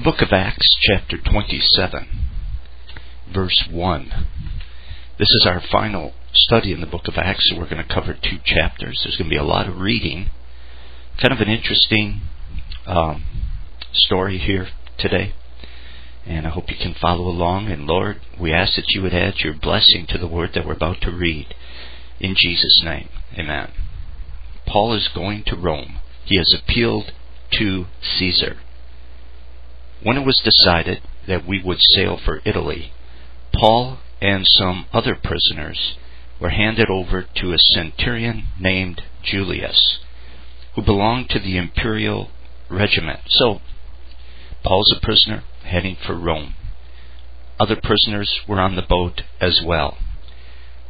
The book of Acts, chapter 27, verse 1. This is our final study in the book of Acts, so we're going to cover two chapters. There's going to be a lot of reading. Kind of an interesting um, story here today. And I hope you can follow along. And Lord, we ask that you would add your blessing to the word that we're about to read. In Jesus' name, amen. Paul is going to Rome. He has appealed to Caesar. When it was decided that we would sail for Italy, Paul and some other prisoners were handed over to a centurion named Julius, who belonged to the imperial regiment. So, Paul's a prisoner heading for Rome. Other prisoners were on the boat as well.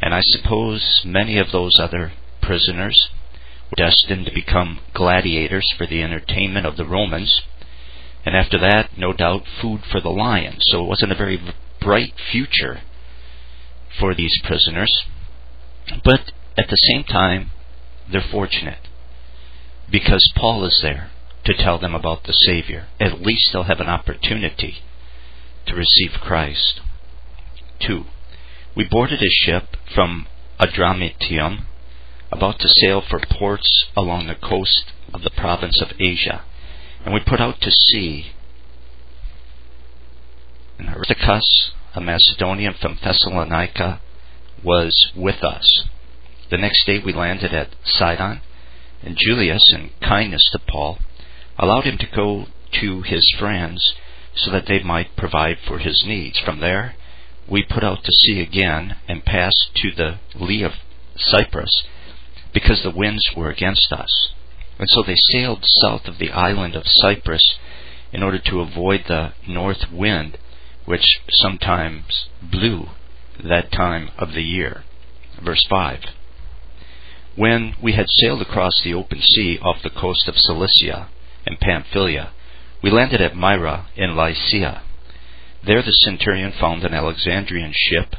And I suppose many of those other prisoners were destined to become gladiators for the entertainment of the Romans and after that, no doubt, food for the lions. So it wasn't a very bright future for these prisoners. But at the same time, they're fortunate because Paul is there to tell them about the Savior. At least they'll have an opportunity to receive Christ. 2. We boarded a ship from Adramyttium, about to sail for ports along the coast of the province of Asia and we put out to sea. And Aristarchus, a Macedonian from Thessalonica, was with us. The next day we landed at Sidon, and Julius, in kindness to Paul, allowed him to go to his friends so that they might provide for his needs. From there, we put out to sea again and passed to the lee of Cyprus because the winds were against us. And so they sailed south of the island of Cyprus in order to avoid the north wind, which sometimes blew that time of the year. Verse 5. When we had sailed across the open sea off the coast of Cilicia and Pamphylia, we landed at Myra in Lycia. There the centurion found an Alexandrian ship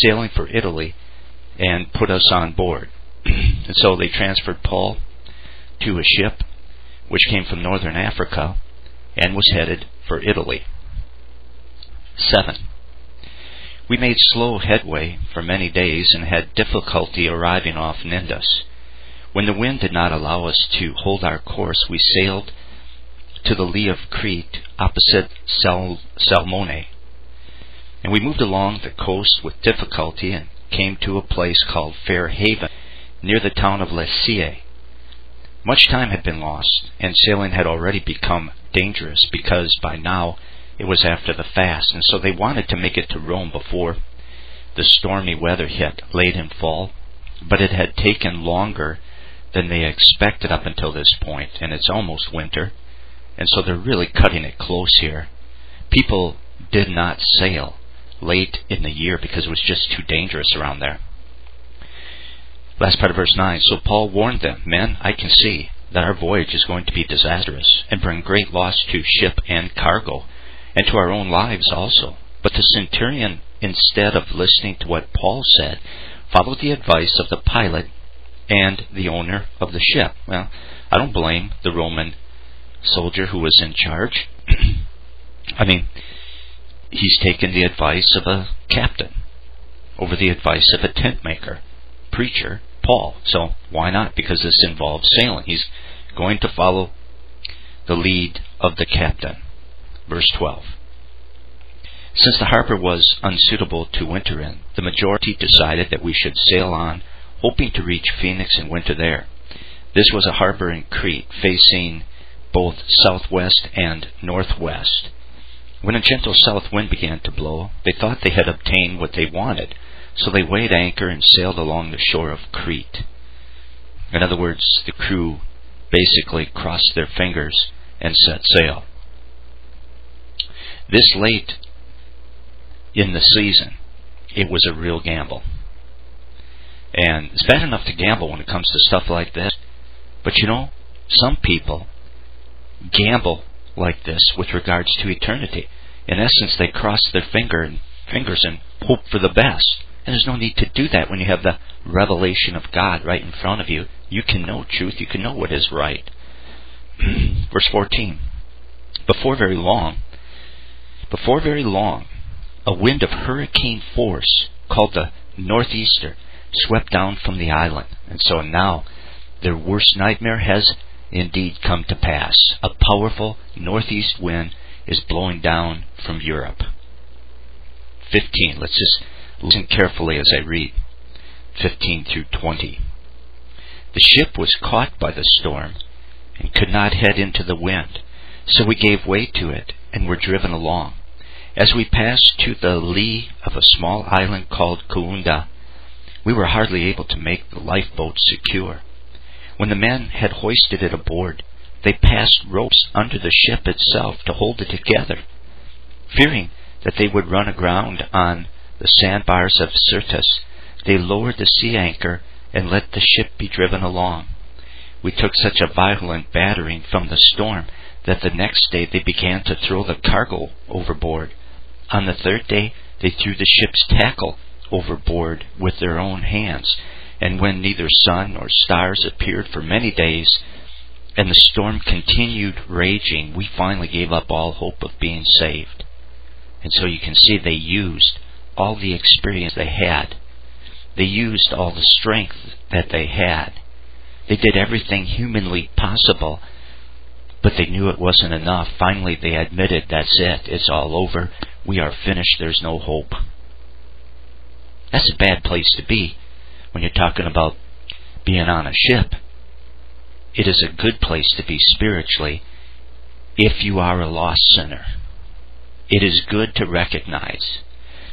sailing for Italy and put us on board. and so they transferred Paul to a ship which came from northern Africa and was headed for Italy. 7. We made slow headway for many days and had difficulty arriving off Cnidus. When the wind did not allow us to hold our course, we sailed to the lee of Crete opposite Sal- Salmone. And we moved along the coast with difficulty and came to a place called Fair Haven near the town of Lasea. Much time had been lost, and sailing had already become dangerous because by now it was after the fast, and so they wanted to make it to Rome before the stormy weather hit late in fall. But it had taken longer than they expected up until this point, and it's almost winter, and so they're really cutting it close here. People did not sail late in the year because it was just too dangerous around there. Last part of verse 9. So Paul warned them, Men, I can see that our voyage is going to be disastrous and bring great loss to ship and cargo, and to our own lives also. But the centurion, instead of listening to what Paul said, followed the advice of the pilot and the owner of the ship. Well, I don't blame the Roman soldier who was in charge. I mean, he's taken the advice of a captain over the advice of a tent maker, preacher, Paul. So why not? Because this involves sailing. He's going to follow the lead of the captain. Verse 12. Since the harbor was unsuitable to winter in, the majority decided that we should sail on, hoping to reach Phoenix and winter there. This was a harbor in Crete, facing both southwest and northwest. When a gentle south wind began to blow, they thought they had obtained what they wanted, so they weighed anchor and sailed along the shore of Crete. In other words, the crew basically crossed their fingers and set sail. This late in the season, it was a real gamble. And it's bad enough to gamble when it comes to stuff like this, but you know, some people gamble like this with regards to eternity. In essence, they cross their finger and fingers and hope for the best. And there's no need to do that when you have the revelation of God right in front of you. You can know truth, you can know what is right. Verse 14 Before very long, Before very long, a wind of hurricane force called the Northeaster swept down from the island. And so now their worst nightmare has indeed come to pass. A powerful northeast wind is blowing down from Europe. 15. Let's just listen carefully as I read. 15 through 20. The ship was caught by the storm and could not head into the wind, so we gave way to it and were driven along. As we passed to the lee of a small island called Cauda, we were hardly able to make the lifeboat secure. When the men had hoisted it aboard, they passed ropes under the ship itself to hold it together. Fearing that they would run aground on the sandbars of Syrtis, they lowered the sea anchor and let the ship be driven along. We took such a violent battering from the storm that the next day they began to throw the cargo overboard. On the third day they threw the ship's tackle overboard with their own hands. And when neither sun nor stars appeared for many days, and the storm continued raging, we finally gave up all hope of being saved. And so you can see they used all the experience they had. They used all the strength that they had. They did everything humanly possible, but they knew it wasn't enough. Finally, they admitted, that's it, it's all over, we are finished, there's no hope. That's a bad place to be when you're talking about being on a ship. It is a good place to be spiritually if you are a lost sinner. It is good to recognize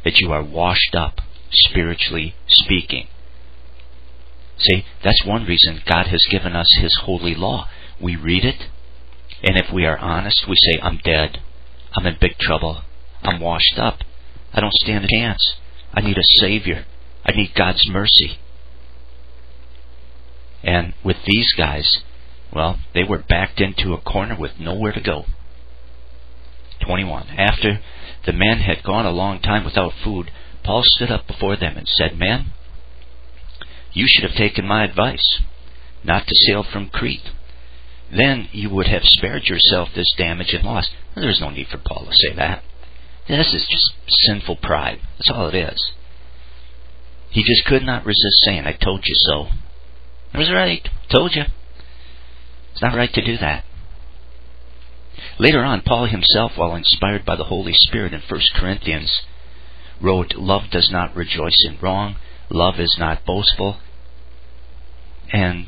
that you are washed up, spiritually speaking. See, that's one reason God has given us His holy law. We read it, and if we are honest, we say, I'm dead. I'm in big trouble. I'm washed up. I don't stand a chance. I need a Savior. I need God's mercy. And with these guys, well, they were backed into a corner with nowhere to go. 21. After the men had gone a long time without food, Paul stood up before them and said, Men, you should have taken my advice, not to sail from Crete. Then you would have spared yourself this damage and loss. There's no need for Paul to say that. This is just sinful pride. That's all it is. He just could not resist saying, I told you so. I was right. Told you. It's not right to do that. Later on, Paul himself, while inspired by the Holy Spirit in 1 Corinthians, wrote, Love does not rejoice in wrong, love is not boastful, and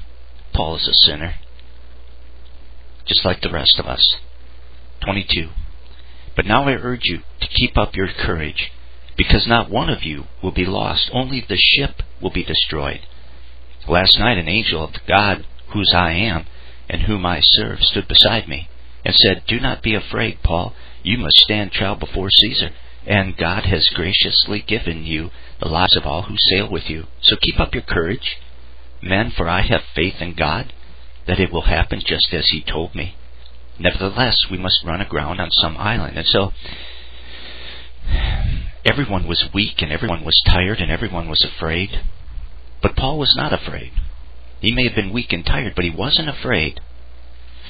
Paul is a sinner, just like the rest of us. 22. But now I urge you to keep up your courage, because not one of you will be lost, only the ship will be destroyed. Last night an angel of the God, whose I am, and whom I serve, stood beside me, and said, Do not be afraid, Paul. You must stand trial before Caesar, and God has graciously given you the lives of all who sail with you. So keep up your courage, men, for I have faith in God that it will happen just as He told me. Nevertheless, we must run aground on some island. And so, everyone was weak and everyone was tired and everyone was afraid. But Paul was not afraid. He may have been weak and tired, but he wasn't afraid.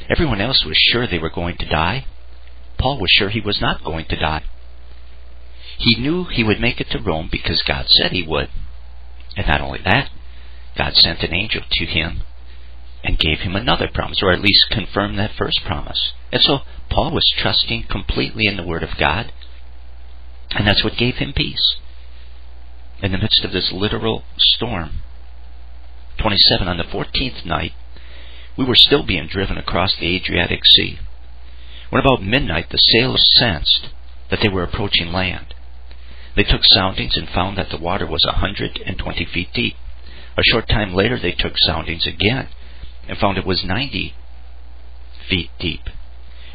Everyone else was sure they were going to die. Paul was sure he was not going to die. He knew he would make it to Rome because God said he would. And not only that, God sent an angel to him and gave him another promise, or at least confirmed that first promise. And so Paul was trusting completely in the Word of God, and that's what gave him peace in the midst of this literal storm. 27. On the 14th night, we were still being driven across the Adriatic Sea. When about midnight the sailors sensed that they were approaching land. They took soundings and found that the water was a 120 feet deep. A short time later they took soundings again and found it was 90 feet deep.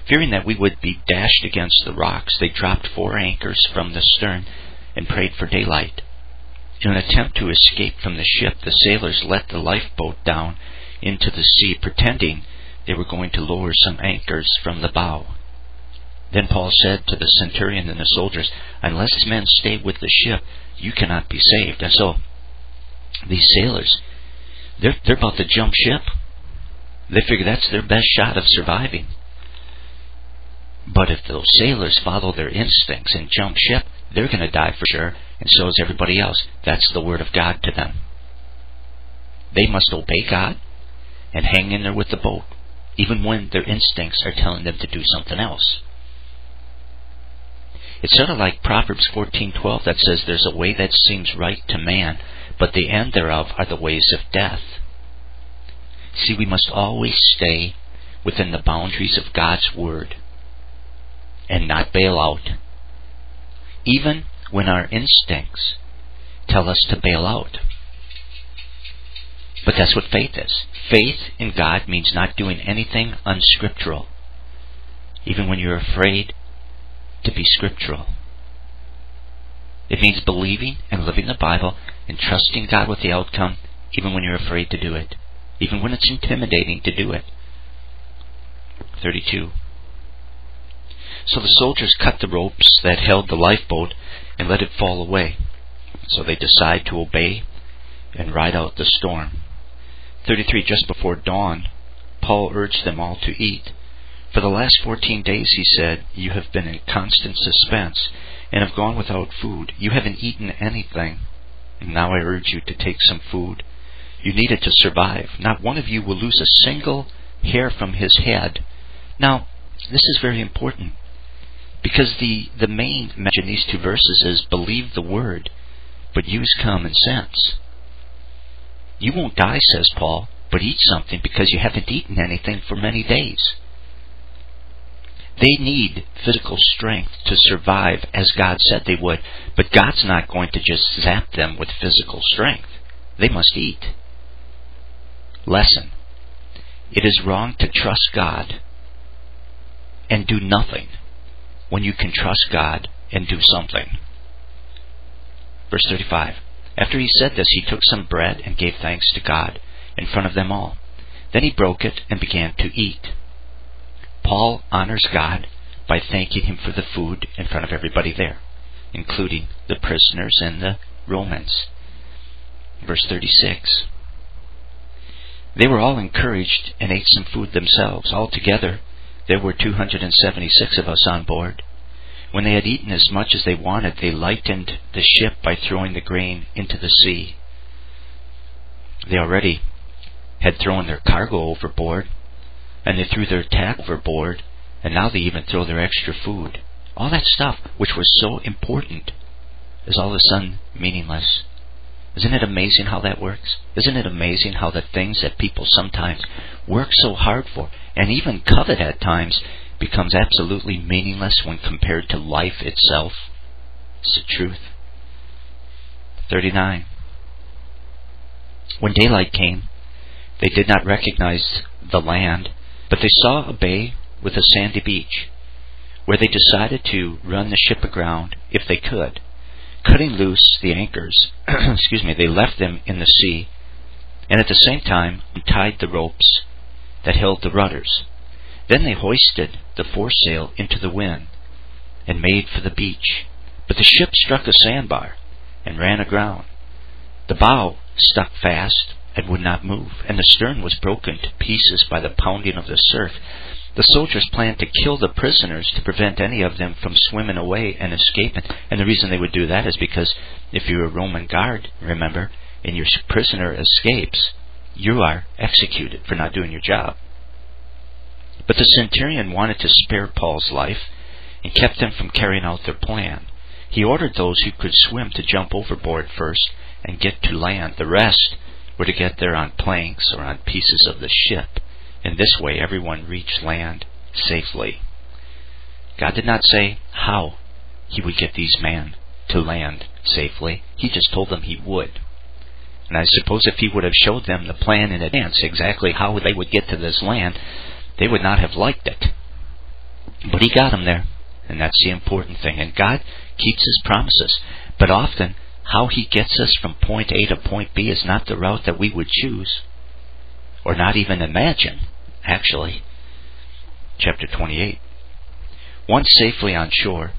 Fearing that we would be dashed against the rocks, they dropped four anchors from the stern and prayed for daylight. In an attempt to escape from the ship, the sailors let the lifeboat down into the sea, pretending they were going to lower some anchors from the bow. Then Paul said to the centurion and the soldiers, Unless these men stay with the ship, you cannot be saved. And so, these sailors, they're, they're about to jump ship. They figure that's their best shot of surviving. But But if those sailors follow their instincts and jump ship, they're going to die for sure, and so is everybody else. That's the word of God to them. They must obey God and hang in there with the boat, even when their instincts are telling them to do something else. It's sort of like Proverbs 14:12 that says there's a way that seems right to man, but the end thereof are the ways of death. See, we must always stay within the boundaries of God's word and not bail out. Even when our instincts tell us to bail out. But that's what faith is. Faith in God means not doing anything unscriptural, even when you're afraid to be scriptural. It means believing and living the Bible and trusting God with the outcome, even when you're afraid to do it, even when it's intimidating to do it. 32. So the soldiers cut the ropes that held the lifeboat and let it fall away. So they decide to obey and ride out the storm. 33 Just before dawn, Paul urged them all to eat. For the last fourteen days, he said, you have been in constant suspense and have gone without food. You haven't eaten anything. And now I urge you to take some food. You need it to survive. Not one of you will lose a single hair from his head. Now, this is very important because the, the main message in these two verses is believe the word, but use common sense. You won't die, says Paul, but eat something because you haven't eaten anything for many days. They need physical strength to survive as God said they would, but God's not going to just zap them with physical strength. They must eat. Lesson. It is wrong to trust God and do nothing when you can trust God and do something. Verse 35. After he said this, he took some bread and gave thanks to God in front of them all. Then he broke it and began to eat. Paul honors God by thanking him for the food in front of everybody there, including the prisoners and the Romans. Verse 36. They were all encouraged and ate some food themselves. Altogether, there were 276 of us on board. When they had eaten as much as they wanted, they lightened the ship by throwing the grain into the sea. They already had thrown their cargo overboard, and they threw their tack overboard, and now they even throw their extra food. All that stuff, which was so important, is all of a sudden meaningless. Isn't it amazing how that works? Isn't it amazing how the things that people sometimes work so hard for, and even covet at times, becomes absolutely meaningless when compared to life itself. It's the truth. 39. When daylight came, they did not recognize the land, but they saw a bay with a sandy beach, where they decided to run the ship aground if they could. Cutting loose the anchors, excuse me, they left them in the sea, and at the same time untied the ropes that held the rudders. Then they hoisted the foresail into the wind and made for the beach. But the ship struck a sandbar and ran aground. The bow stuck fast and would not move, and the stern was broken to pieces by the pounding of the surf. The soldiers planned to kill the prisoners to prevent any of them from swimming away and escaping. And the reason they would do that is because if you're a Roman guard, remember, and your prisoner escapes, you are executed for not doing your job. But the centurion wanted to spare Paul's life and kept them from carrying out their plan. He ordered those who could swim to jump overboard first and get to land. The rest were to get there on planks or on pieces of the ship. In this way, everyone reached land safely. God did not say how he would get these men to land safely. He just told them he would. And I suppose if he would have showed them the plan in advance, exactly how they would get to this land, they would not have liked it. But he got them there, and that's the important thing. And God keeps his promises. But often, how he gets us from point A to point B is not the route that we would choose, or not even imagine, actually. Chapter 28. Once safely on shore,